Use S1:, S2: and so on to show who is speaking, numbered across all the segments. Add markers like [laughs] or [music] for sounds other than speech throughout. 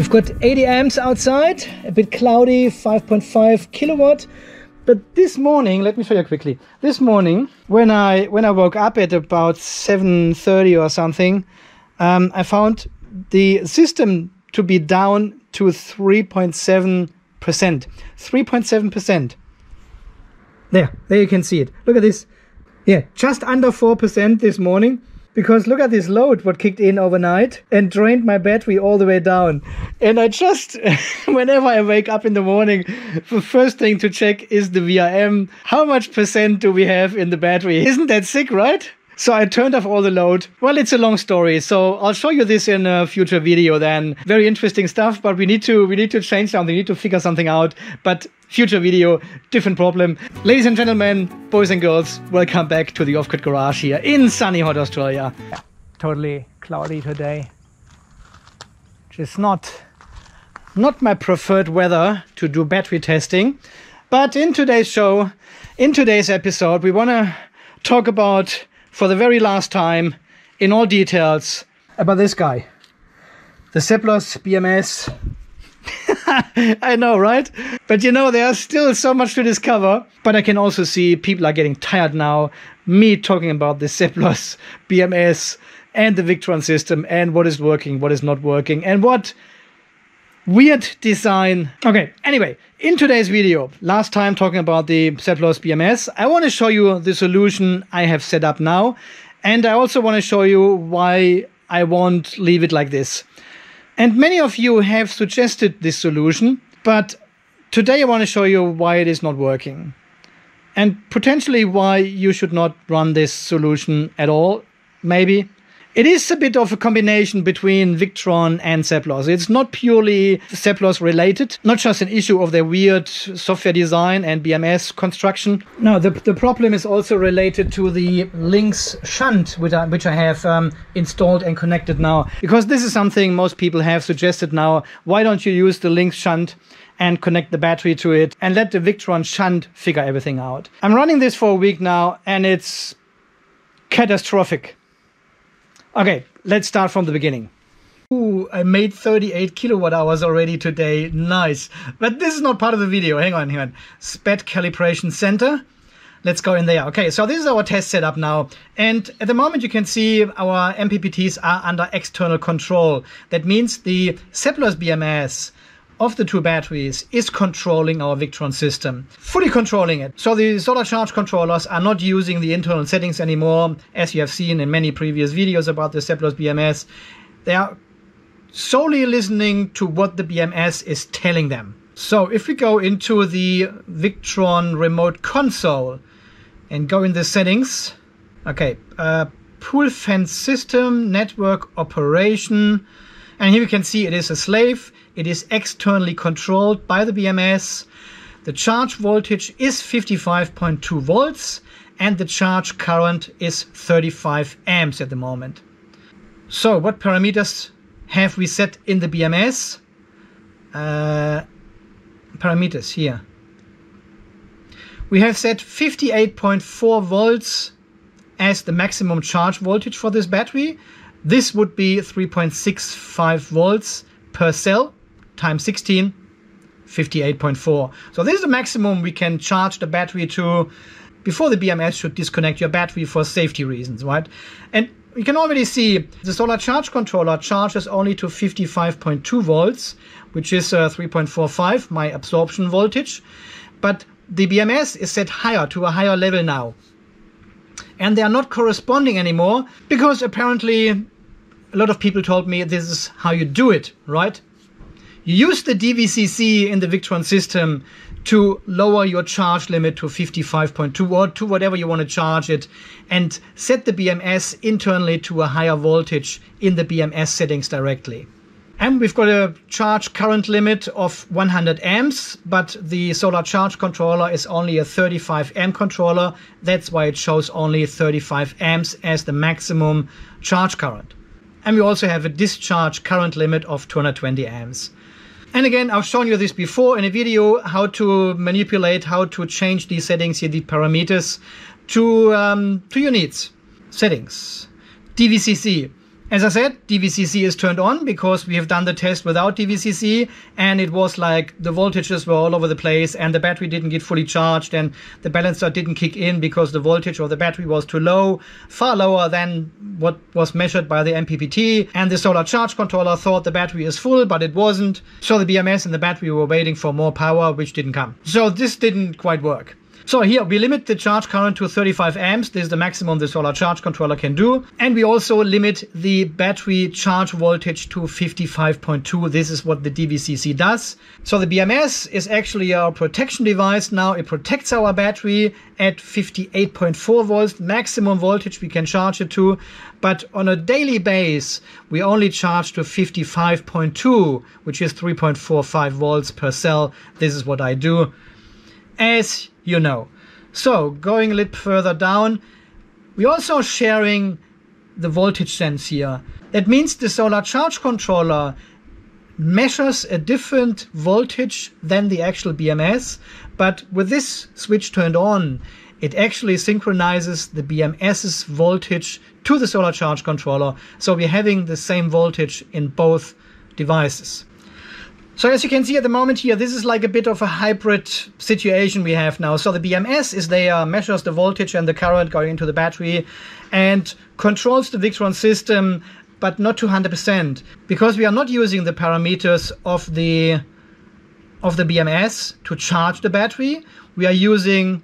S1: We've got 80 amps outside, a bit cloudy, 5.5 kilowatt. But this morning, let me show you quickly. This morning, when I when I woke up at about 7:30 or something, um, I found the system to be down to 3.7 percent. 3.7 percent. There, there you can see it. Look at this. Yeah, just under 4 percent this morning because look at this load what kicked in overnight and drained my battery all the way down. And i just [laughs] whenever i wake up in the morning the first thing to check is the vrm how much percent do we have in the battery? Isn't that sick right so I turned off all the load. Well, it's a long story, so I'll show you this in a future video then. Very interesting stuff, but we need to we need to change something, we need to figure something out. But future video, different problem. Ladies and gentlemen, boys and girls, welcome back to the Off-Grid Garage here in sunny hot Australia. Totally cloudy today. Just not not my preferred weather to do battery testing. But in today's show, in today's episode, we want to talk about for the very last time in all details about this guy. The Seplos BMS. [laughs] I know, right? But you know, there's still so much to discover. But I can also see people are getting tired now. Me talking about the Seplos BMS and the Victron system and what is working, what is not working, and what weird design. Okay, anyway, in today's video, last time talking about the Seplos BMS, I want to show you the solution I have set up now. And I also want to show you why I won't leave it like this. And many of you have suggested this solution, but today I want to show you why it is not working. And potentially why you should not run this solution at all, maybe. It is a bit of a combination between Victron and Seplos. It's not purely Seplos related, not just an issue of their weird software design and BMS construction. No, the, the problem is also related to the Lynx shunt, which I, which I have um, installed and connected now. Because this is something most people have suggested now. Why don't you use the Lynx shunt and connect the battery to it and let the Victron shunt figure everything out? I'm running this for a week now and it's catastrophic. Okay, let's start from the beginning. Ooh, I made 38 kilowatt hours already today. Nice. But this is not part of the video. Hang on, hang on. SPED Calibration Center. Let's go in there. Okay, so this is our test setup now. And at the moment you can see our MPPTs are under external control. That means the Seplos BMS of the two batteries is controlling our Victron system, fully controlling it. So the solar charge controllers are not using the internal settings anymore, as you have seen in many previous videos about the Seplos BMS. They are solely listening to what the BMS is telling them. So if we go into the Victron remote console and go in the settings, okay, uh, pool fence system, network operation, and here we can see it is a slave. It is externally controlled by the BMS. The charge voltage is 55.2 volts and the charge current is 35 amps at the moment. So what parameters have we set in the BMS? Uh, parameters here. We have set 58.4 volts as the maximum charge voltage for this battery. This would be 3.65 volts per cell times 16, 58.4. So this is the maximum we can charge the battery to before the BMS should disconnect your battery for safety reasons, right? And you can already see the solar charge controller charges only to 55.2 volts, which is uh, 3.45, my absorption voltage. But the BMS is set higher to a higher level now. And they are not corresponding anymore because apparently a lot of people told me this is how you do it, right? You use the DVCC in the Victron system to lower your charge limit to 55.2 or to whatever you want to charge it and set the BMS internally to a higher voltage in the BMS settings directly. And we've got a charge current limit of 100 amps, but the solar charge controller is only a 35 amp controller. That's why it shows only 35 amps as the maximum charge current. And we also have a discharge current limit of 220 amps. And again, I've shown you this before in a video, how to manipulate, how to change these settings here, the parameters to, um, to your needs. Settings, DVCC. As I said, DVCC is turned on because we have done the test without DVCC and it was like the voltages were all over the place and the battery didn't get fully charged and the balancer didn't kick in because the voltage of the battery was too low, far lower than what was measured by the MPPT. And the solar charge controller thought the battery is full, but it wasn't. So the BMS and the battery were waiting for more power, which didn't come. So this didn't quite work. So here we limit the charge current to 35 amps. This is the maximum the solar charge controller can do. And we also limit the battery charge voltage to 55.2. This is what the DVCC does. So the BMS is actually our protection device now. It protects our battery at 58.4 volts, maximum voltage we can charge it to. But on a daily base, we only charge to 55.2, which is 3.45 volts per cell. This is what I do. As you know. So going a little further down, we're also sharing the voltage sense here. That means the solar charge controller measures a different voltage than the actual BMS, but with this switch turned on, it actually synchronizes the BMS's voltage to the solar charge controller. So we're having the same voltage in both devices. So as you can see at the moment here, this is like a bit of a hybrid situation we have now. So the BMS is there, measures the voltage and the current going into the battery and controls the Victron system, but not to 100% because we are not using the parameters of the of the BMS to charge the battery. We are using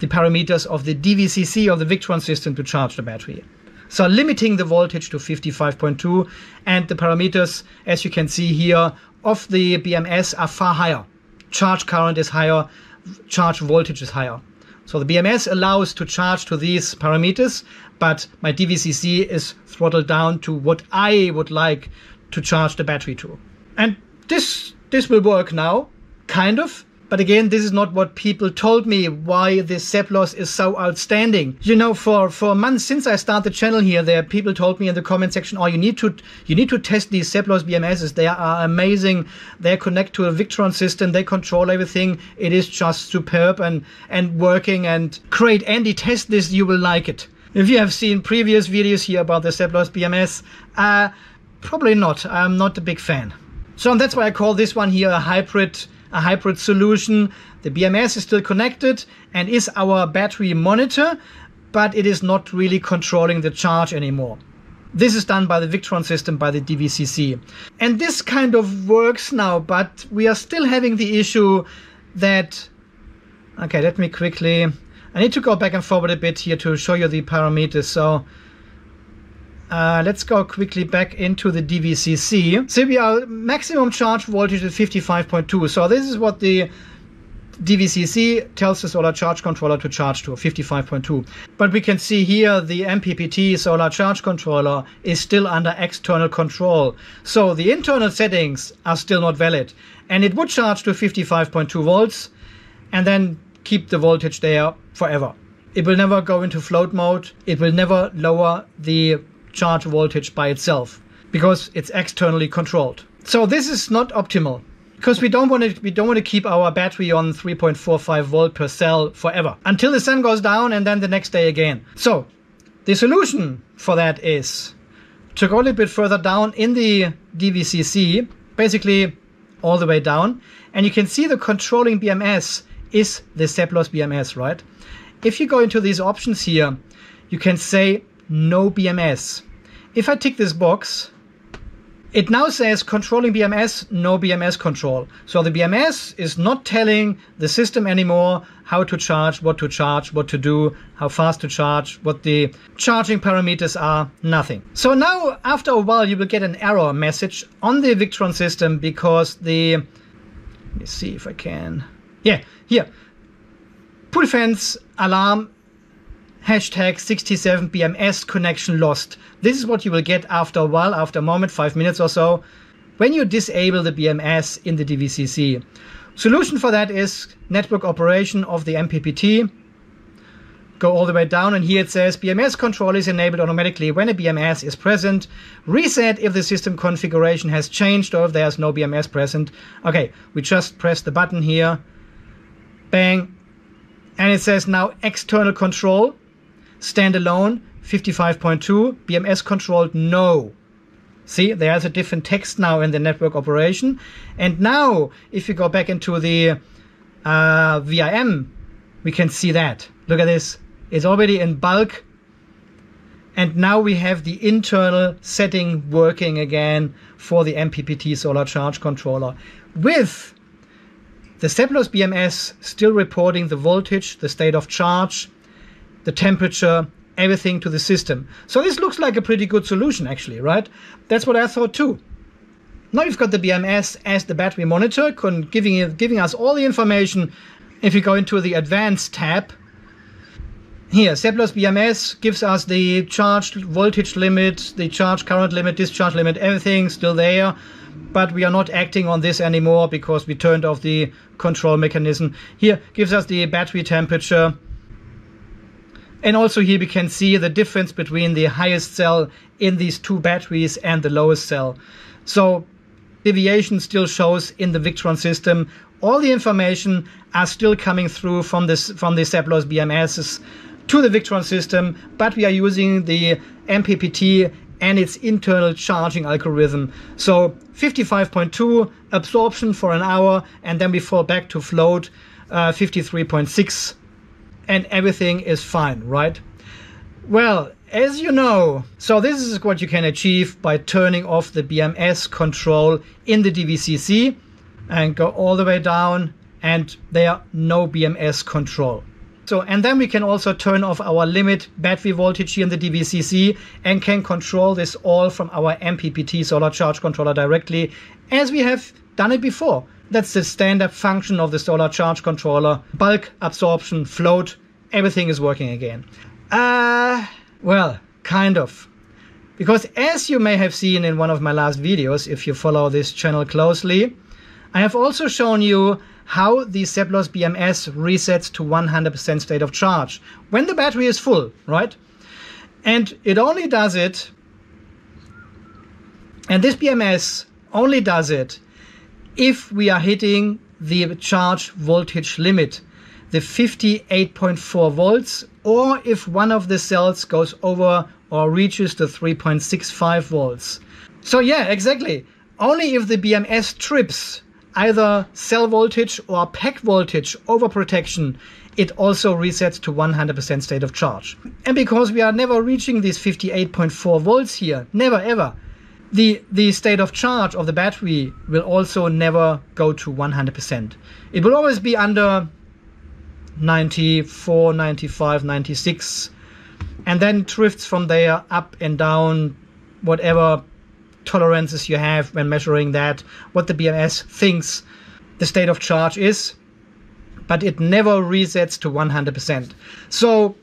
S1: the parameters of the DVCC of the Victron system to charge the battery. So limiting the voltage to 55.2 and the parameters, as you can see here, of the BMS are far higher. Charge current is higher, charge voltage is higher. So the BMS allows to charge to these parameters, but my DVCC is throttled down to what I would like to charge the battery to. And this this will work now, kind of. But again, this is not what people told me why this Seplos is so outstanding. You know, for, for months since I started the channel here, there people told me in the comment section, oh, you need to you need to test these Seplos BMSs. They are amazing. They connect to a Victron system. They control everything. It is just superb and and working and great. Andy, test this. You will like it. If you have seen previous videos here about the Seplos BMS, uh, probably not. I'm not a big fan. So that's why I call this one here a hybrid a hybrid solution. The BMS is still connected and is our battery monitor, but it is not really controlling the charge anymore. This is done by the Victron system, by the DVCC. And this kind of works now, but we are still having the issue that. Okay, let me quickly. I need to go back and forward a bit here to show you the parameters. So uh, let's go quickly back into the DVCC. Are maximum charge voltage is 55.2. So this is what the DVCC tells the solar charge controller to charge to 55.2. But we can see here the MPPT solar charge controller is still under external control. So the internal settings are still not valid. And it would charge to 55.2 volts and then keep the voltage there forever. It will never go into float mode. It will never lower the charge voltage by itself because it's externally controlled. So this is not optimal because we don't want to we don't want to keep our battery on 3.45 volt per cell forever until the sun goes down and then the next day again. So the solution for that is to go a little bit further down in the DVCC, basically all the way down, and you can see the controlling BMS is the Seplos BMS, right? If you go into these options here, you can say no BMS. If I tick this box, it now says controlling BMS, no BMS control. So the BMS is not telling the system anymore how to charge, what to charge, what to do, how fast to charge, what the charging parameters are, nothing. So now after a while you will get an error message on the Victron system because the, let me see if I can, yeah, here, pull fence alarm hashtag 67BMS connection lost. This is what you will get after a while, after a moment, five minutes or so, when you disable the BMS in the DVCC. Solution for that is network operation of the MPPT. Go all the way down and here it says BMS control is enabled automatically when a BMS is present. Reset if the system configuration has changed or if there's no BMS present. Okay, we just press the button here. Bang. And it says now external control standalone 55.2 BMS controlled no. See, there's a different text now in the network operation. And now, if you go back into the uh, VRM, we can see that. Look at this. It's already in bulk. And now we have the internal setting working again for the MPPT solar charge controller with the Seplos BMS still reporting the voltage, the state of charge, the temperature, everything to the system. So this looks like a pretty good solution actually, right? That's what I thought too. Now you've got the BMS as the battery monitor, giving, giving us all the information. If you go into the advanced tab, here, Seplos BMS gives us the charge voltage limit, the charge current limit, discharge limit, everything still there. But we are not acting on this anymore because we turned off the control mechanism. Here gives us the battery temperature. And also here we can see the difference between the highest cell in these two batteries and the lowest cell. So deviation still shows in the Victron system. All the information are still coming through from this from the Seplos BMSs to the Victron system, but we are using the MPPT and its internal charging algorithm. So 55.2 absorption for an hour, and then we fall back to float uh, 53.6, and everything is fine, right? Well, as you know, so this is what you can achieve by turning off the BMS control in the DVCC and go all the way down, and there are no BMS control. So, and then we can also turn off our limit battery voltage here in the DVCC and can control this all from our MPPT solar charge controller directly as we have done it before. That's the standard function of the solar charge controller. Bulk, absorption, float, everything is working again. Uh, well, kind of. Because as you may have seen in one of my last videos, if you follow this channel closely, I have also shown you how the Seplos BMS resets to 100% state of charge when the battery is full, right? And it only does it, and this BMS only does it if we are hitting the charge voltage limit, the 58.4 volts, or if one of the cells goes over or reaches the 3.65 volts. So yeah, exactly. Only if the BMS trips either cell voltage or pack voltage over protection, it also resets to 100% state of charge. And because we are never reaching these 58.4 volts here, never ever, the, the state of charge of the battery will also never go to 100%. It will always be under 94, 95, 96, and then drifts from there up and down, whatever tolerances you have when measuring that, what the BMS thinks the state of charge is, but it never resets to 100%. So,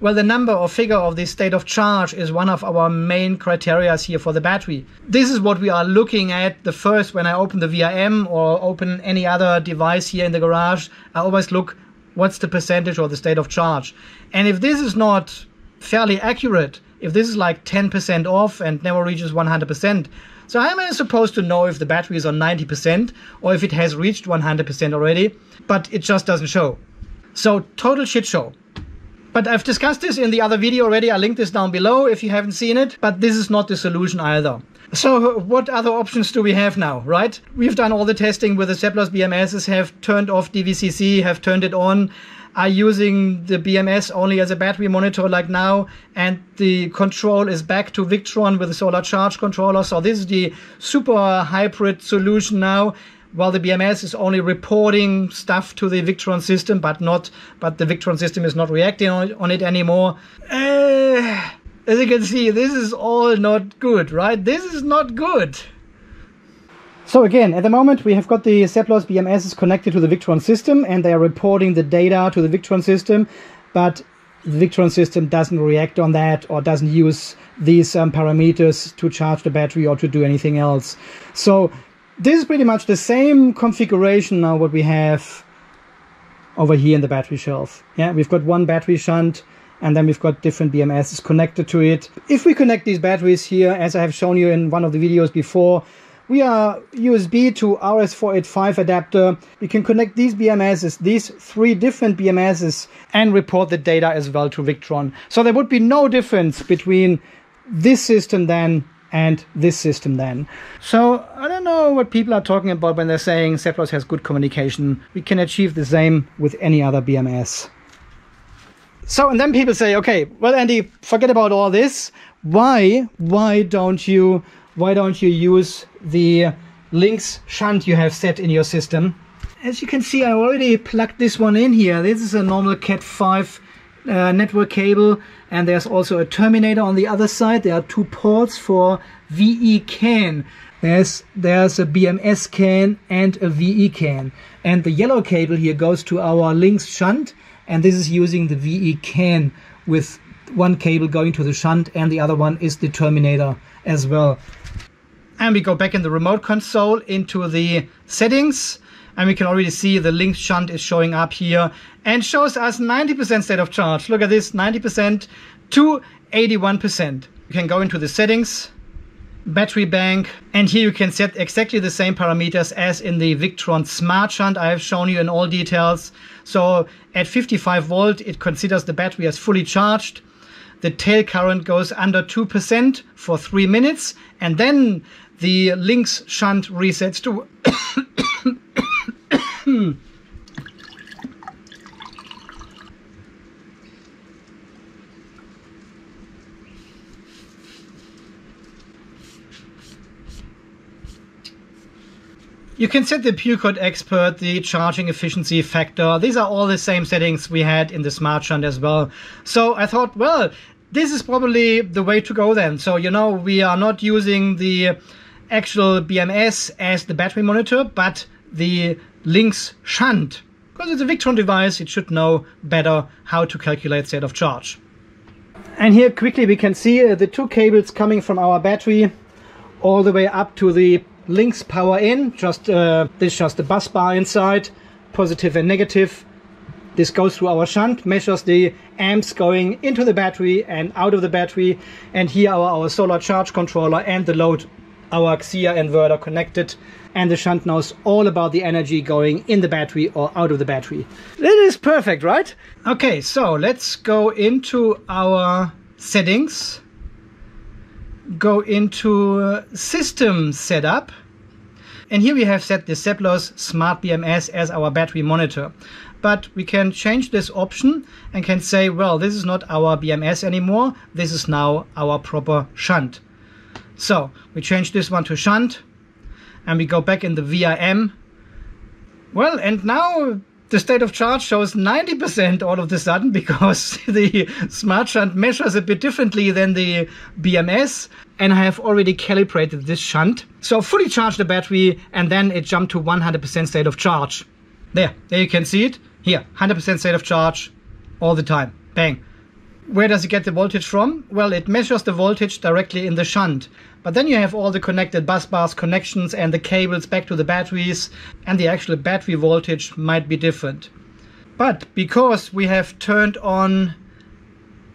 S1: well, the number or figure of the state of charge is one of our main criteria here for the battery. This is what we are looking at the first when I open the VRM or open any other device here in the garage. I always look what's the percentage or the state of charge. And if this is not fairly accurate, if this is like 10% off and never reaches 100%, so how am I supposed to know if the battery is on 90% or if it has reached 100% already, but it just doesn't show? So total shit show. But I've discussed this in the other video already. I'll link this down below if you haven't seen it. But this is not the solution either. So what other options do we have now, right? We've done all the testing with the Seplos BMSs, have turned off DVCC, have turned it on, are using the BMS only as a battery monitor like now, and the control is back to Victron with a solar charge controller. So this is the super hybrid solution now. While the BMS is only reporting stuff to the Victron system, but not, but the Victron system is not reacting on, on it anymore. Uh, as you can see, this is all not good, right? This is not good. So again, at the moment we have got the Seplos BMS is connected to the Victron system and they are reporting the data to the Victron system, but the Victron system doesn't react on that or doesn't use these um, parameters to charge the battery or to do anything else. So this is pretty much the same configuration now what we have over here in the battery shelf. Yeah, we've got one battery shunt and then we've got different BMSs connected to it. If we connect these batteries here, as I have shown you in one of the videos before, we are USB to RS485 adapter. We can connect these BMSs, these three different BMSs, and report the data as well to Victron. So there would be no difference between this system then and this system then. So I don't know what people are talking about when they're saying Seplos has good communication. We can achieve the same with any other BMS. So and then people say, okay, well Andy, forget about all this. Why why don't you why don't you use the Lynx shunt you have set in your system? As you can see, I already plugged this one in here. This is a normal Cat5 uh, network cable and there's also a terminator on the other side. There are two ports for VE CAN. There's, there's a BMS CAN and a VE CAN. And the yellow cable here goes to our Lynx shunt and this is using the VE CAN with one cable going to the shunt and the other one is the terminator as well. And we go back in the remote console into the settings and we can already see the link shunt is showing up here and shows us 90% state of charge. Look at this, 90% to 81%. You can go into the settings, battery bank, and here you can set exactly the same parameters as in the Victron Smart Shunt I have shown you in all details. So at 55 volt, it considers the battery as fully charged. The tail current goes under 2% for three minutes, and then the Lynx shunt resets to You can set the Peukert Exponent, the charging efficiency factor. These are all the same settings we had in the Smart Shunt as well. So I thought, well, this is probably the way to go then. So, you know, we are not using the actual BMS as the battery monitor, but the Lynx shunt. Because it's a Victron device, it should know better how to calculate state of charge. And here quickly we can see uh, the two cables coming from our battery all the way up to the Lynx Power In. Just uh, This is just the bus bar inside, positive and negative. This goes through our shunt, measures the amps going into the battery and out of the battery. And here are our solar charge controller and the load our Xia inverter connected and the shunt knows all about the energy going in the battery or out of the battery. That is perfect, right? Okay, so let's go into our settings, go into system setup, and here we have set the Seplos Smart BMS as our battery monitor. But we can change this option and can say, well, this is not our BMS anymore. This is now our proper shunt. So we change this one to shunt and we go back in the VRM. Well, and now the state of charge shows 90% all of a sudden [laughs] because the smart shunt measures a bit differently than the BMS and I have already calibrated this shunt. So fully charge the battery and then it jumped to 100% state of charge. There, there you can see it. Here, 100% state of charge all the time. Bang. Where does it get the voltage from? Well, it measures the voltage directly in the shunt. But then you have all the connected bus bars, connections, and the cables back to the batteries, and the actual battery voltage might be different. But because we have turned on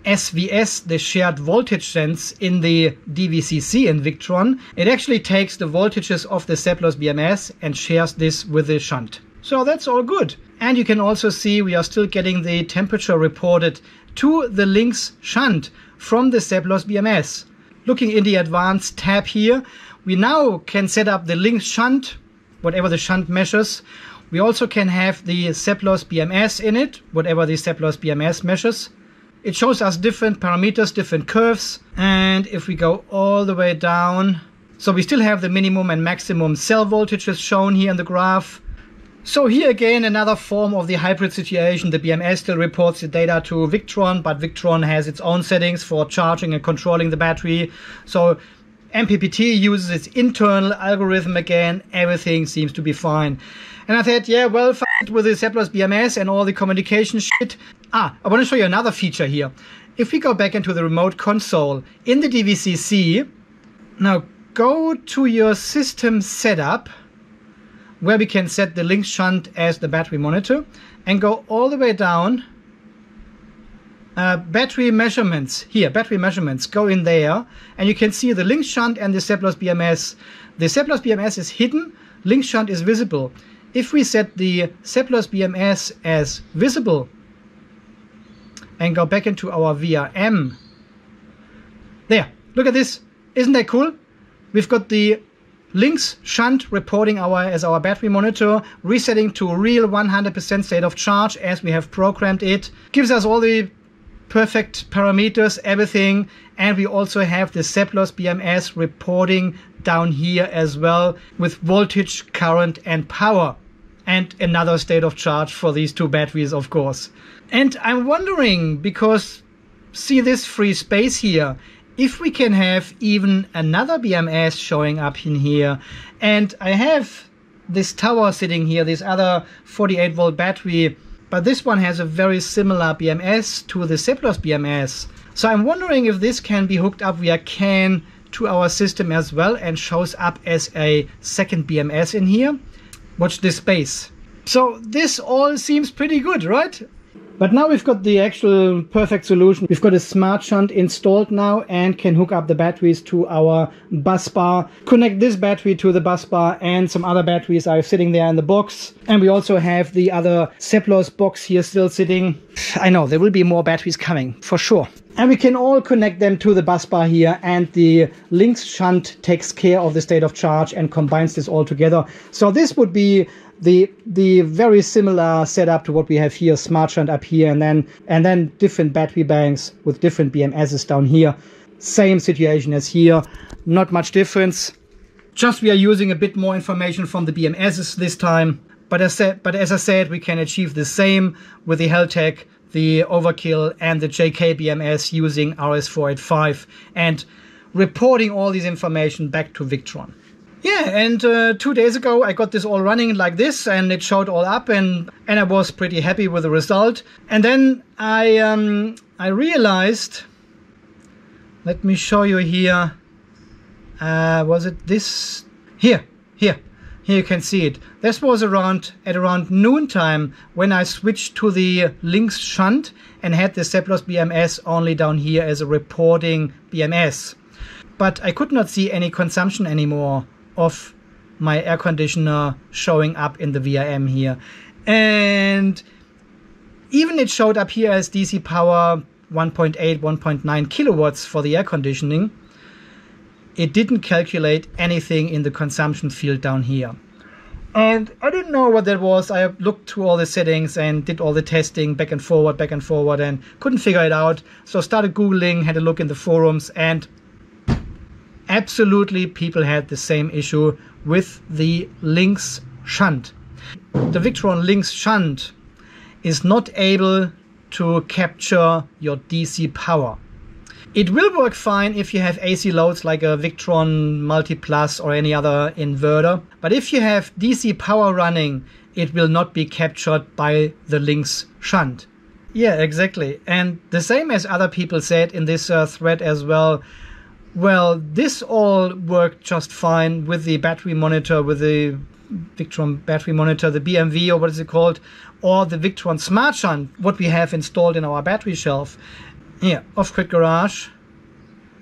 S1: SVS, the shared voltage sense in the DVCC in Victron, it actually takes the voltages of the Seplos BMS and shares this with the shunt. So that's all good. And you can also see we are still getting the temperature reported to the Lynx shunt from the Seplos BMS. Looking in the advanced tab here, we now can set up the Lynx shunt, whatever the shunt measures. We also can have the Seplos BMS in it, whatever the Seplos BMS measures. It shows us different parameters, different curves. And if we go all the way down, so we still have the minimum and maximum cell voltages shown here in the graph. So here again, another form of the hybrid situation. The BMS still reports the data to Victron, but Victron has its own settings for charging and controlling the battery. So MPPT uses its internal algorithm again. Everything seems to be fine. And I said, yeah, well, with the Seplos BMS and all the communication shit. Ah, I want to show you another feature here. If we go back into the remote console in the DVCC, now go to your system setup where we can set the link shunt as the battery monitor and go all the way down uh, battery measurements here, battery measurements, go in there, and you can see the link shunt and the Seplos BMS. The Seplos BMS is hidden, link shunt is visible. If we set the Seplos BMS as visible and go back into our VRM, there, look at this. Isn't that cool? We've got the Lynx shunt reporting our as our battery monitor, resetting to real 100% state of charge as we have programmed it. Gives us all the perfect parameters, everything. And we also have the ZEP BMS reporting down here as well with voltage, current and power. And another state of charge for these two batteries, of course. And I'm wondering, because see this free space here, if we can have even another BMS showing up in here, and I have this tower sitting here, this other 48 volt battery, but this one has a very similar BMS to the ZEP BMS. So I'm wondering if this can be hooked up via CAN to our system as well and shows up as a second BMS in here. Watch this space. So this all seems pretty good, right? But now we've got the actual perfect solution. We've got a smart shunt installed now and can hook up the batteries to our bus bar, connect this battery to the bus bar and some other batteries are sitting there in the box. And we also have the other Seplos box here still sitting. I know there will be more batteries coming for sure. And we can all connect them to the bus bar here and the Lynx shunt takes care of the state of charge and combines this all together. So this would be the the very similar setup to what we have here, smart shunt up here, and then and then different battery banks with different BMSs down here. Same situation as here, not much difference. Just we are using a bit more information from the BMSs this time. But as, said, but as I said, we can achieve the same with the Heltec, the Overkill, and the JK BMS using RS485 and reporting all this information back to Victron. Yeah, and uh, two days ago I got this all running like this, and it showed all up, and and I was pretty happy with the result. And then I um, I realized. Let me show you here. Uh, was it this here? Here, here you can see it. This was around at around noontime when I switched to the Lynx shunt and had the Seplos BMS only down here as a reporting BMS. But I could not see any consumption anymore of my air conditioner showing up in the VRM here. And even it showed up here as DC power 1.8, 1.9 kilowatts for the air conditioning. It didn't calculate anything in the consumption field down here. And I didn't know what that was. I looked through all the settings and did all the testing back and forward, back and forward, and couldn't figure it out. So started Googling, had a look in the forums, and absolutely people had the same issue with the Lynx shunt. The Victron Lynx shunt is not able to capture your DC power. It will work fine if you have AC loads like a Victron Multiplus or any other inverter, but if you have DC power running, it will not be captured by the Lynx shunt. Yeah, exactly. And the same as other people said in this uh, thread as well, well, this all worked just fine with the battery monitor, with the Victron battery monitor, the BMV or what is it called, or the Victron Smart what we have installed in our battery shelf. Here, off-grid garage.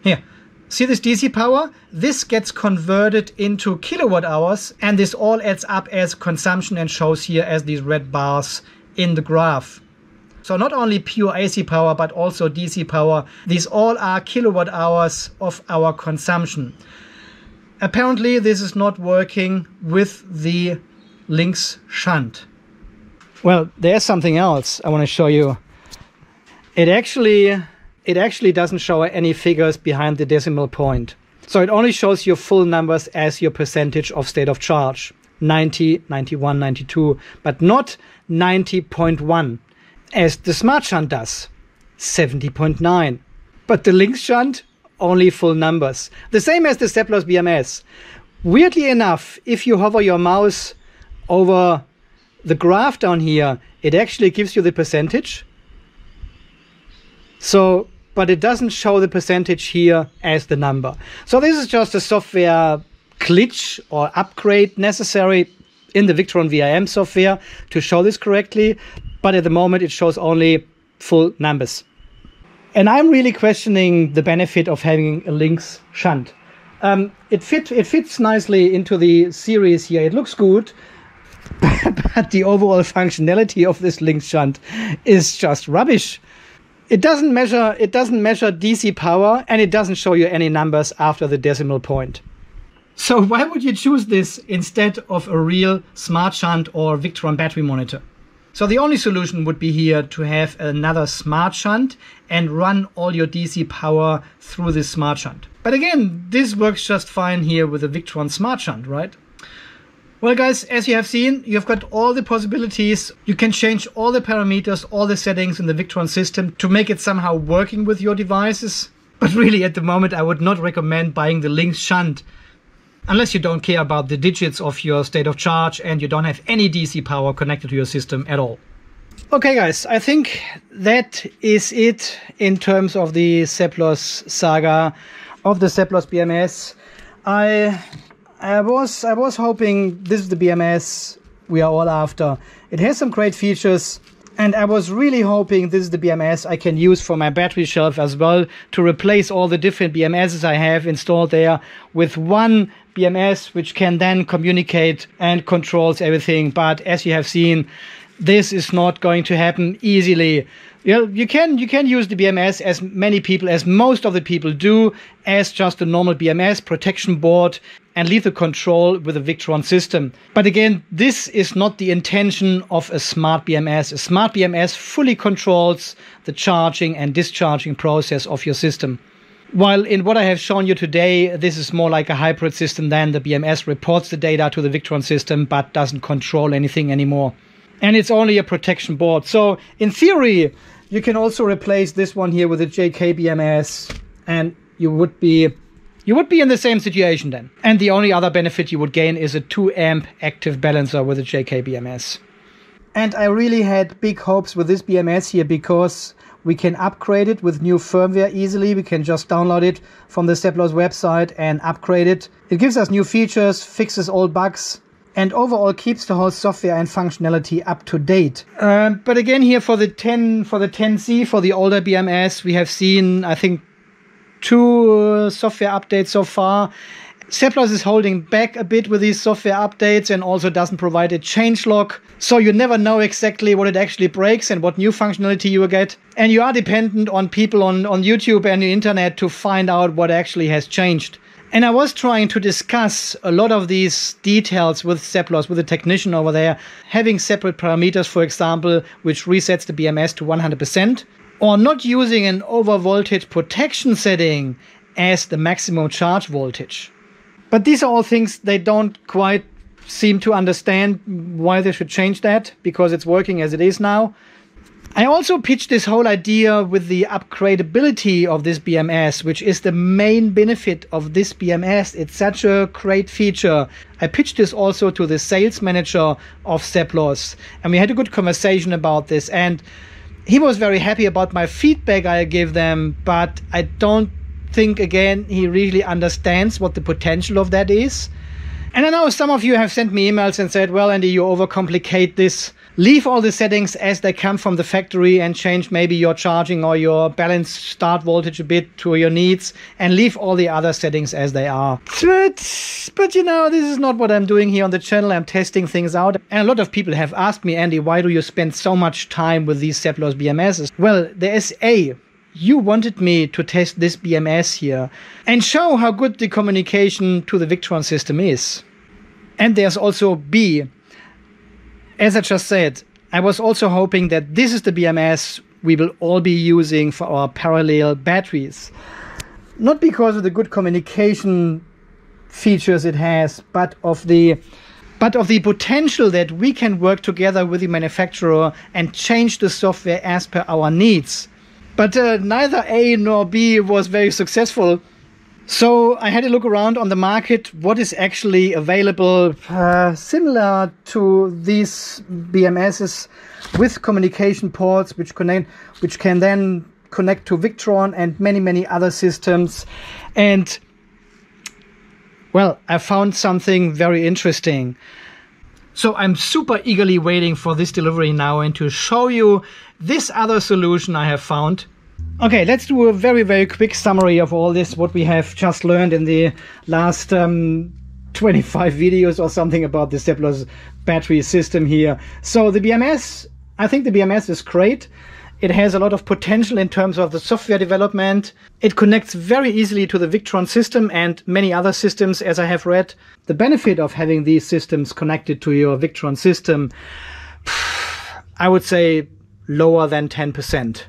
S1: Here, see this DC power? This gets converted into kilowatt hours, and this all adds up as consumption and shows here as these red bars in the graph. So not only pure AC power, but also DC power. These all are kilowatt hours of our consumption. Apparently this is not working with the Lynx shunt. Well, there's something else I want to show you. It actually it actually doesn't show any figures behind the decimal point. So it only shows your full numbers as your percentage of state of charge. 90, 91, 92, but not 90.1 as the Smart Shunt does 70.9. But the Lynx Shunt, only full numbers. The same as the Seplos BMS. Weirdly enough, if you hover your mouse over the graph down here, it actually gives you the percentage. So, but it doesn't show the percentage here as the number. So this is just a software glitch or upgrade necessary in the Victron VRM software to show this correctly but at the moment it shows only full numbers. And I'm really questioning the benefit of having a Lynx shunt. Um, it fit it fits nicely into the series here. It looks good, [laughs] but the overall functionality of this Lynx shunt is just rubbish. It doesn't measure it doesn't measure DC power and it doesn't show you any numbers after the decimal point. So why would you choose this instead of a real smart shunt or Victron battery monitor? So the only solution would be here to have another smart shunt and run all your DC power through this smart shunt. But again, this works just fine here with the Victron smart shunt, right? Well guys, as you have seen, you've got all the possibilities. You can change all the parameters, all the settings in the Victron system to make it somehow working with your devices. But really at the moment I would not recommend buying the Lynx shunt unless you don't care about the digits of your state of charge and you don't have any DC power connected to your system at all. Okay, guys, I think that is it in terms of the Seplos saga of the Seplos BMS. I I was I was hoping this is the BMS we are all after. It has some great features. And I was really hoping this is the BMS I can use for my battery shelf as well to replace all the different BMSs I have installed there with one BMS, which can then communicate and controls everything. But as you have seen, this is not going to happen easily. You, know, you can you can use the BMS as many people as most of the people do as just a normal BMS protection board and leave the control with a Victron system. But again, this is not the intention of a smart BMS. A smart BMS fully controls the charging and discharging process of your system. While in what I have shown you today, this is more like a hybrid system than the BMS reports the data to the Victron system but doesn't control anything anymore. And it's only a protection board. So in theory, you can also replace this one here with a JK BMS and you would be you would be in the same situation then. And the only other benefit you would gain is a 2 amp active balancer with a JK BMS. And I really had big hopes with this BMS here because we can upgrade it with new firmware easily. We can just download it from the Seplos website and upgrade it. It gives us new features, fixes old bugs, and overall keeps the whole software and functionality up to date. Um, but again, here for the 10 for the 10C for the older BMS, we have seen I think two uh, software updates so far. Seplos is holding back a bit with these software updates and also doesn't provide a change log. So you never know exactly what it actually breaks and what new functionality you will get. And you are dependent on people on, on YouTube and the internet to find out what actually has changed. And I was trying to discuss a lot of these details with Seplos, with the technician over there, having separate parameters, for example, which resets the BMS to 100%, or not using an overvoltage protection setting as the maximum charge voltage. But these are all things they don't quite seem to understand why they should change that because it's working as it is now. I also pitched this whole idea with the upgradability of this BMS, which is the main benefit of this BMS. It's such a great feature. I pitched this also to the sales manager of Seplos, and we had a good conversation about this. And he was very happy about my feedback I gave them, but I don't think again he really understands what the potential of that is. And I know some of you have sent me emails and said, well, Andy, you overcomplicate this. Leave all the settings as they come from the factory and change maybe your charging or your balance start voltage a bit to your needs and leave all the other settings as they are. But, but you know, this is not what I'm doing here on the channel. I'm testing things out. And a lot of people have asked me, Andy, why do you spend so much time with these Seplos BMSs? Well, there is A, you wanted me to test this BMS here and show how good the communication to the Victron system is. And there's also B. As I just said, I was also hoping that this is the BMS we will all be using for our parallel batteries. Not because of the good communication features it has, but of the but of the potential that we can work together with the manufacturer and change the software as per our needs. But uh, neither A nor B was very successful. So I had a look around on the market, what is actually available uh, similar to these BMSs with communication ports, which connect, which can then connect to Victron and many, many other systems. And well, I found something very interesting. So I'm super eagerly waiting for this delivery now and to show you this other solution I have found. Okay, let's do a very, very quick summary of all this, what we have just learned in the last um, 25 videos or something about the Seplos battery system here. So the BMS, I think the BMS is great. It has a lot of potential in terms of the software development. It connects very easily to the Victron system and many other systems, as I have read. The benefit of having these systems connected to your Victron system, [sighs] I would say lower than 10%.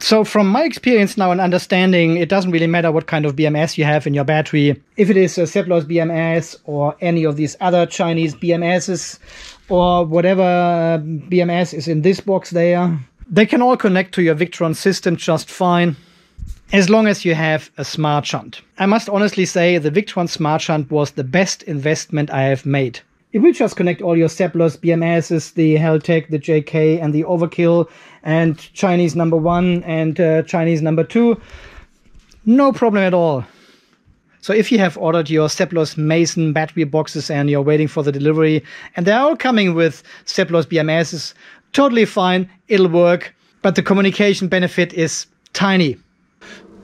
S1: So from my experience now and understanding, it doesn't really matter what kind of BMS you have in your battery. If it is a Seplos BMS or any of these other Chinese BMSs or whatever uh, BMS is in this box there, they can all connect to your Victron system just fine. As long as you have a smart shunt. I must honestly say the Victron smart shunt was the best investment I have made. It will just connect all your Seplos BMSs, the Heltec, the JK, and the Overkill, and Chinese number one and uh, Chinese number two. No problem at all. So if you have ordered your Seplos Mason battery boxes and you're waiting for the delivery, and they're all coming with Seplos BMSs, totally fine, it'll work, but the communication benefit is tiny.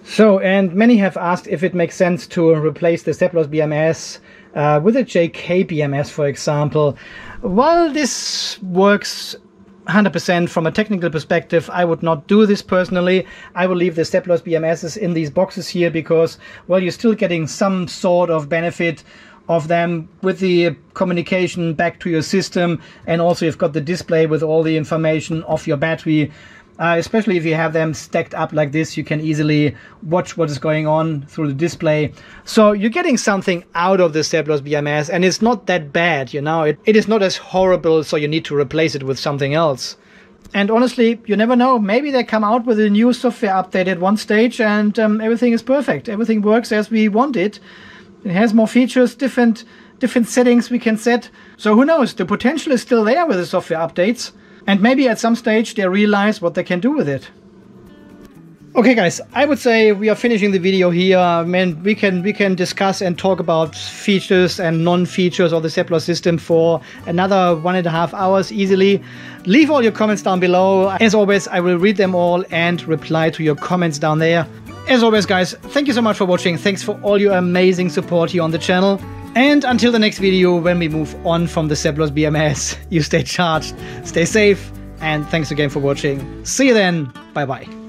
S1: So, and many have asked if it makes sense to replace the Seplos BMS uh, with a JK BMS, for example, while this works 100% from a technical perspective, I would not do this personally. I will leave the Seplos BMSs in these boxes here because, well, you're still getting some sort of benefit of them with the communication back to your system and also you've got the display with all the information of your battery uh, especially if you have them stacked up like this, you can easily watch what is going on through the display. So you're getting something out of the Seplos BMS, and it's not that bad, you know. It, it is not as horrible, so you need to replace it with something else. And honestly, you never know. Maybe they come out with a new software update at one stage, and um, everything is perfect. Everything works as we want it. It has more features, different different settings we can set. So who knows? The potential is still there with the software updates. And maybe at some stage they realize what they can do with it. Okay guys, I would say we are finishing the video here. I mean, we can we can discuss and talk about features and non-features of the Seplos system for another one and a half hours easily. Leave all your comments down below. As always, I will read them all and reply to your comments down there. As always guys, thank you so much for watching. Thanks for all your amazing support here on the channel. And until the next video, when we move on from the Seplos BMS, you stay charged, stay safe, and thanks again for watching. See you then. Bye bye.